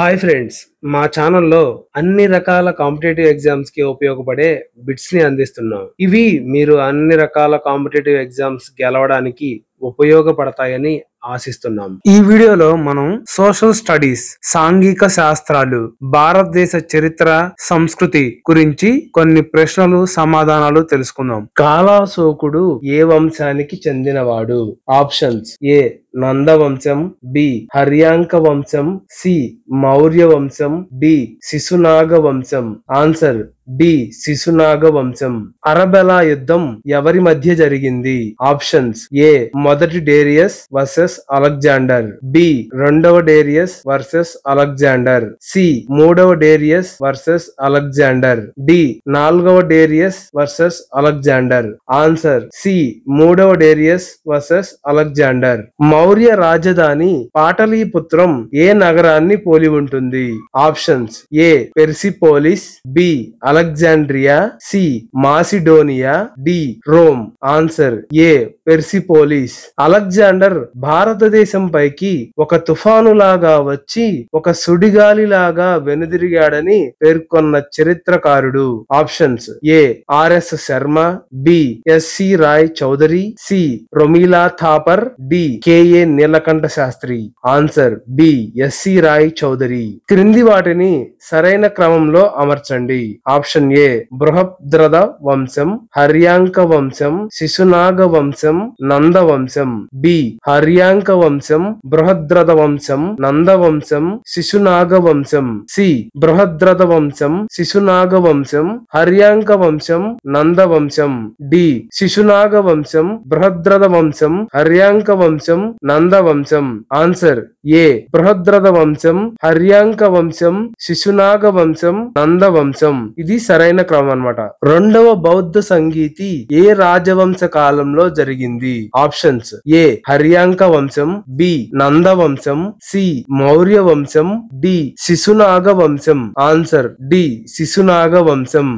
Hi friends మా ఛానల్లో అన్ని రకాల కాంపిటేటివ్ ఎగ్జామ్స్కి ఉపయోగపడే బిట్స్ని అందిస్తున్నాం. ఇవి మీరు అన్ని రకాల కాంపిటేటివ్ ఎగ్జామ్స్ గెలవడానికి ఉపయోగపడతాయని ఆశిస్తున్నాం. ఈ వీడియోలో మనం సోషల్ స్టడీస్ సాంఘిక శాస్త్రాలు భారతదేశ చరిత్ర సంస్కృతి గురించి కొన్ని ప్రశ్నలు సమాధానాలు తెలుసుకుందాం. కాలాశోకుడు ఏ వంశానికి చెందినవాడు? ఆప్షన్స్ ఏ నంద వంశం బి. హర్యాంక వంశం సి. మౌర్య వంశం డి. శిశునాగ వంశం ఆన్సర్ డి. శిశునాగ వంశం అరబెలా యుద్ధం ఎవరి మధ్య జరిగింది? Options A. మొదటి డేరియస్ వర్సెస్ అలెగ్జాండర్ బి. రెండవ డేరియస్ వర్సెస్ అలెగ్జాండర్ సి. మూడవ డేరియస్ వర్సెస్ అలెగ్జాండర్ డి. నాలుగవ Darius versus Alexander. Answer C. మూడవ డేరియస్ వర్సెస్ అలెగ్జాండర్. మౌర్య రాజధాని పాటలీపుత్రం ఏ నగరాన్ని పోలి ఉంటుంది? Options A. Persepolis B. Alexandria C. Macedonia D. Rome. Answer A. Persepolis. Alexander భారతదేశం పైకి ఒక తుఫాను లాగా వచ్చి ఒక సుడిగాలి లాగా వెనుదిరిగాడని పేర్కొన్న చరిత్రకారుడు. Options. A. R S Sharma B. S C Ray Chaudhuri C. Romila Thapar D. K A Nilakanta Sastri. Answer. B. S C Ray Chaudhuri. క్రింది వాటిని సరైన క్రమంలో అమర్చండి. Option A. బృహద్రథ వంశం హర్యాంక వంశం శిశునాగ వంశం నంద వంశం బి. హర్యాంక వంశం బృహద్రథ వంశం నంద వంశం శిశునాగ వంశం సి. బృహద్రథ వంశం శిశునాగ వంశం హర్యాంక వంశం నంద వంశం డి. శిశునాగ వంశం బృహద్రథ వంశం హర్యాంక వంశం నంద వంశం ఆన్సర్. ఏ. బృహద్రథ వంశం హర్యాంక వంశం శిశునాగ వంశం నంద వంశం ఇది సరైన క్రమం అన్నమాట. రెండవ బౌద్ధ సంగీతి ఏ రాజవంశ కాలంలో జరిగింది? జరిగింది ఆప్షన్స్ ఏ. హర్యాంక వంశం బి. నంద వంశం సి. మౌర్య వంశం డి. శిశునాగ వంశం ఆన్సర్ డి. శిశునాగ వంశం